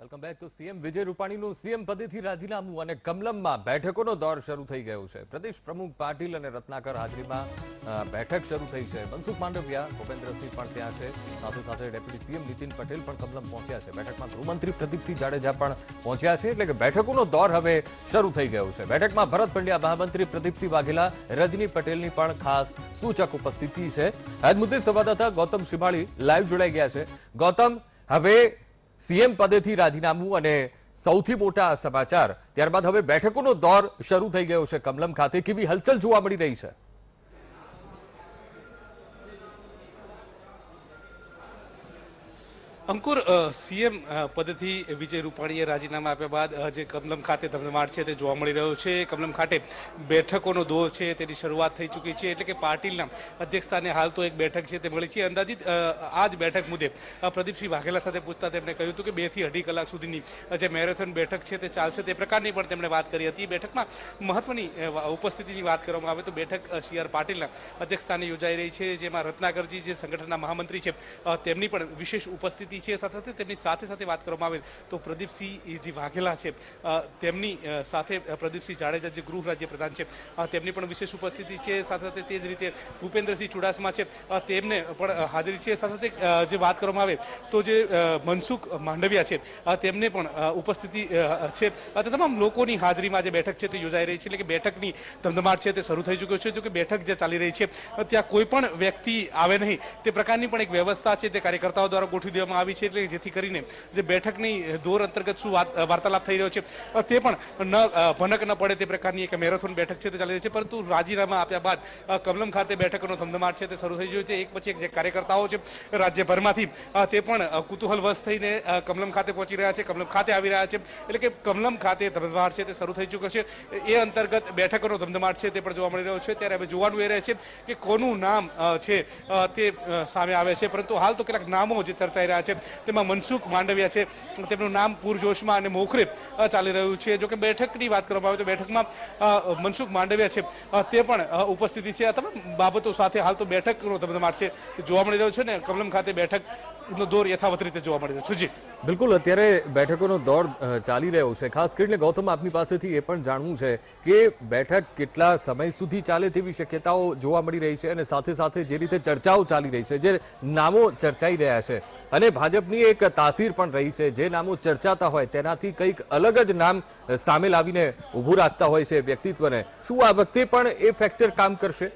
Welcome back તો CM Vijay રૂપાણીનું CM પદેથી રાજીનામું અને કમલમમાં બેઠકોનો દોર શરૂ થઈ ગયો છે. પ્રદેશ પ્રમુખ પાટીલ અને રત્નાકર હાજરીમાં બેઠક શરૂ થઈ છે. મનસુખ માંડવિયા, ભૂપેન્દ્રસિંહ પણ ત્યાં છે. સાથે સાથે ડેપ્યુટી સીએમ નીતિન પટેલ પણ કમલમ પહોંચ્યા છે. બેઠકમાં ગૃહમંત્રી પ્રદીપસિંહ જાડેજા પણ પહોંચ્યા છે, એટલે કે બેઠકોનો દોર હવે શરૂ થઈ ગયો છે. બેઠકમાં ભરત પંડ્યા, મહામંત્રી પ્રદીપસિંહ વાઘેલા, રજની પટેલની પણ ખાસ સૂચક ઉપસ્થિતિ છે. આજ મુદ્દે સંવાદદાતા ગૌતમ શિમાળી લાઈવ જોડાઈ ગયા છે. ગૌતમ, હવે સીએમ પદેથી રાજીનામું અને સૌથી મોટા સમાચાર. ત્યારબાદ હવે બેઠકોનો દોર શરૂ થઈ ગયો છે. કમલમ ખાતે કેવી હલચલ જોવા મળી રહી છે? અંકુર સીએમ પદેથી વિજય રૂપાણીએ રાજીનામા આપ્યા બાદ જે કમલમ ખાતે ધમધમાટ છે તે જોવા મળી રહ્યો છે. કમલમ ખાતે બેઠકોનો દોર છે તેની શરૂઆત થઈ ચૂકી છે એટલે કે પાટીલના અધ્યક્ષસ્થાને હાલ તો એક બેઠક છે તે મળી છે. અંદાજિત આ જ બેઠક મુદ્દે પ્રદીપસિંહ વાઘેલા સાથે પૂછતા તેમણે કહ્યું હતું કે બેથી અઢી કલાક સુધીની જે મેરેથોન બેઠક છે તે ચાલશે તે પ્રકારની પણ તેમણે વાત કરી હતી. બેઠકમાં મહત્વની ઉપસ્થિતિની વાત કરવામાં આવે તો બેઠક સી આર પાટીલના અધ્યક્ષસ્થાને યોજાઈ રહી છે. જેમાં રત્નાકરજી જે સંગઠનના મહામંત્રી છે તેમની પણ વિશેષ ઉપસ્થિતિ છે સાથે સાથે તેમની સાથે સાથે વાત કરવામાં આવે તો પ્રદીપસિંહ જે વાઘેલા છે. તેમની સાથે પ્રદીપસિંહ જાડેજા જે ગૃહ રાજ્ય પ્રધાન છે તેમની પણ વિશેષ ઉપસ્થિતિ છે. સાથે સાથે તે જ રીતે ભૂપેન્દ્રસિંહ ચુડાસમા છે. તેમને પણ હાજરી છે. સાથે સાથે જે વાત કરવામાં આવે, તો જે મનસુખ માંડવિયા છે તેમને પણ ઉપસ્થિતિ છે. તે તમામ લોકોની હાજરીમાં જે બેઠક છે તે યોજાઈ રહી છે. એટલે કે બેઠકની ધમધમાટ છે તે શરૂ થઈ ચૂક્યો છે. જો કે બેઠક જે ચાલી રહી છે, ત્યાં કોઈ પણ વ્યક્તિ આવે નહીં. તે પ્રકારની પણ એક વ્યવસ્થા છે તે કાર્યકર્તાઓ દ્વારા ગોઠવી દેવામાં આવી છે એટલે જેથી કરીને જે બેઠકની દોર અંતર્ગત શું વાર્તાલાપ થઈ રહ્યો છે તે પણ ન ભનક ન પડે તે પ્રકારની એક મેરેથોન બેઠક છે તે ચાલી રહી છે. પરંતુ રાજીનામા આપ્યા બાદ કમલમ ખાતે બેઠકનો ધમધમાટ છે તે શરૂ થઈ ગયો છે. એક પછી એક જે કાર્યકર્તાઓ છે, રાજ્યભરમાંથી તે પણ કુતૂહલવશ થઈને કમલમ ખાતે પહોંચી રહ્યા છે. કમલમ ખાતે આવી રહ્યા છે. એટલે કે કમલમ ખાતે ધમધમાટ છે તે શરૂ થઈ ચૂક્યો છે. એ અંતર્ગત બેઠકોનો ધમધમાટ છે તે પણ જોવા મળી રહ્યો છે. ત્યારે હવે જોવાનું એ રહે છે કે કોનું નામ છે તે સામે આવે છે. પરંતુ હાલ તો કેટલાક નામો જે ચર્ચાઈ રહ્યા છે. તેમાં મનસુખ માંડવિયા છે. તેમનું નામ પૂરજોશમાં અને મોખરે ચાલી રહ્યું છે. જોકે બેઠકની વાત કરવામાં આવે તો બેઠકમાં મનસુખ માંડવિયા છે. તે પણ ઉપસ્થિતિ છે. આ તમામ બાબતો સાથે હાલ તો બેઠકનો ધમધમાટ છે. જોવા મળી રહ્યો છે ને, કમલમ ખાતે બેઠકનો દોર યથાવત રીતે જોવા મળી રહ્યો છે. બિલકુલ, અત્યારે બેઠકોનો દોર ચાલી રહ્યો છે. ખાસ કરીને ગૌતમ આપની પાસેથી એ પણ જાણવું છે કે બેઠક કેટલા સમય સુધી ચાલે તેવી શક્યતાઓ જોવા મળી રહી છે અને સાથે સાથે જે રીતે ચર્ચાઓ ચાલી રહી છે, જે નામો ચર્ચાઈ રહ્યા છે અને ભાજપની એક તાસીર પણ રહી છે. જે નામો ચર્ચાતા હોય તેનાથી કંઈક અલગ જ નામ સામે લાવીને ઊભું રાખતા હોય છે વ્યક્તિત્વને. શું આ વખતે પણ એ ફેક્ટર કામ કરશે?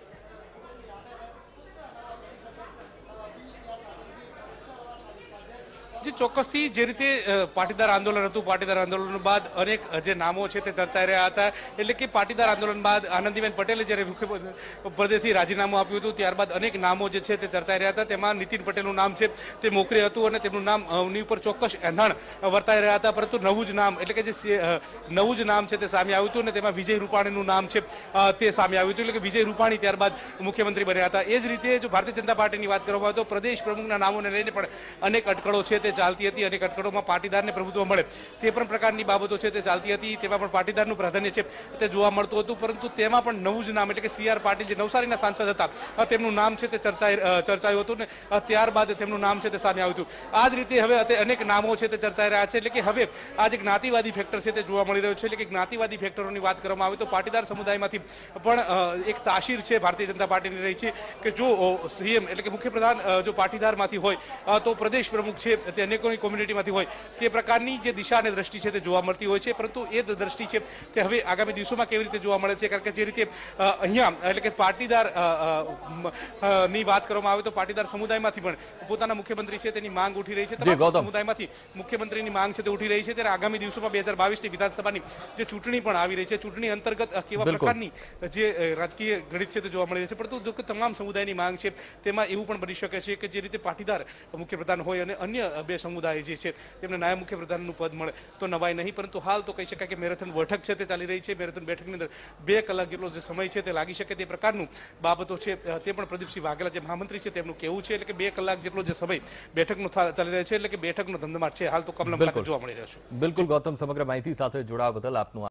જે ચોક્કસથી જે રીતે પાટીદાર આંદોલન હતું, પાટીદાર આંદોલન બાદ અનેક જે નામો છે તે ચર્ચાઈ રહ્યા હતા. એટલે કે પાટીદાર આંદોલન બાદ આનંદીબેન પટેલે જ્યારે મુખ્ય પદેથી રાજીનામું આપ્યું હતું, ત્યારબાદ અનેક નામો જે છે તે ચર્ચાઈ રહ્યા હતા. તેમાં નીતિન પટેલનું નામ છે તે મોકરે હતું અને તેમનું નામની ઉપર ચોક્કસ એંધાણ વર્તાઈ રહ્યા હતા. પરંતુ નવું જ નામ, એટલે કે જે નવું જ નામ છે તે સામે આવ્યું હતું અને તેમાં વિજય રૂપાણીનું નામ છે તે સામે આવ્યું હતું. એટલે કે વિજય રૂપાણી ત્યારબાદ મુખ્યમંત્રી બન્યા હતા. એ જ રીતે જો ભારતીય જનતા પાર્ટીની વાત કરવામાં આવે તો પ્રદેશ પ્રમુખના નામોને લઈને પણ અનેક અટકળો છે તે ચાલતી હતી અને કટકડોમાં પાટીદારને પ્રભુત્વ મળે. તે પણ પ્રકારની બાબતો છે, તે ચાલતી હતી, તેમાં પણ પાટીદારનું પ્રાધાન્ય છે, તે જોવા મળતું હતું, પરંતુ તેમાં પણ નવું જ નામ એટલે કે સી આર પાટીલ જે નવસારીના સાંસદ હતા તેમનું નામ છે તે ચર્ચાઈ ચર્ચાયું હતું ને ત્યારબાદ તેમનું નામ છે તે સામે આવ્યું હતું. આ જ રીતે હવે અનેક નામો છે તે ચર્ચાઈ રહ્યા છે, એટલે કે હવે આ જે જ્ઞાતિવાદી ફેક્ટર છે તે જોવા મળી રહ્યો છે, એટલે કે જ્ઞાતિવાદી ફેક્ટરોની વાત કરવામાં આવે તો પાટીદાર સમુદાયમાંથી પણ એક તાસીર છે ભારતીય જનતા પાર્ટીની રહી છે, કે જો સીએમ એટલે કે મુખ્યપ્રધાન જો પાટીદારમાંથી હોય તો પ્રદેશ પ્રમુખ છે તે અનેકોની કોમ્યુનિટીમાંથી હોય તે પ્રકારની જે દિશા અને દ્રષ્ટિ છે તે જોવા મળતી હોય છે. પરંતુ એ દ્રષ્ટિ છે તે હવે આગામી દિવસોમાં કેવી રીતે જોવા મળે છે? કારણ કે જે રીતે અહીંયા એટલે કે પાટીદારની વાત કરવામાં આવે તો પાટીદાર સમુદાયમાંથી પણ પોતાના મુખ્યમંત્રી છે તેની માંગ ઉઠી રહી છે. તમામ. સમુદાયમાંથી મુખ્યમંત્રીની માંગ છે તે ઉઠી રહી છે. ત્યારે આગામી દિવસોમાં બે હજાર બાવીસની વિધાનસભાની જે ચૂંટણી પણ આવી રહી છે. ચૂંટણી અંતર્ગત કેવા પ્રકારની જે રાજકીય ગણિત છે તે જોવા મળી રહી છે. પરંતુ જો કે તમામ સમુદાયની માંગ છે તેમાં એવું પણ બની શકે છે કે જે રીતે પાટીદાર મુખ્યપ્રધાન હોય અને અન્ય બે સમુદાય જે છે તેમને નાયબ મુખ્યપ્રધાનનું પદ મળે તો નવાય નહીં પરંતુ હાલ તો કહી શકાય કે મેરેથોન બેઠક છે તે ચાલી રહી છે. મેરેથોન બેઠકની અંદર બે કલાક જેટલો જે સમય છે તે લાગી શકે તે પ્રકારનું બાબતો છે. તે પણ પ્રદીપસિંહ વાઘેલા જે મહામંત્રી છે તેમનું કહેવું છે એટલે કે બે કલાક જેટલો જે સમય બેઠકનો ચાલી રહ્યો છે એટલે કે બેઠકનો ધમધમાટ છે. હાલ તો કમલમ ખાતે. જોવા મળી રહ્યો છે. બિલકુલ ગૌતમ સમગ્ર માહિતી સાથે જોડાવા બદલ આપનું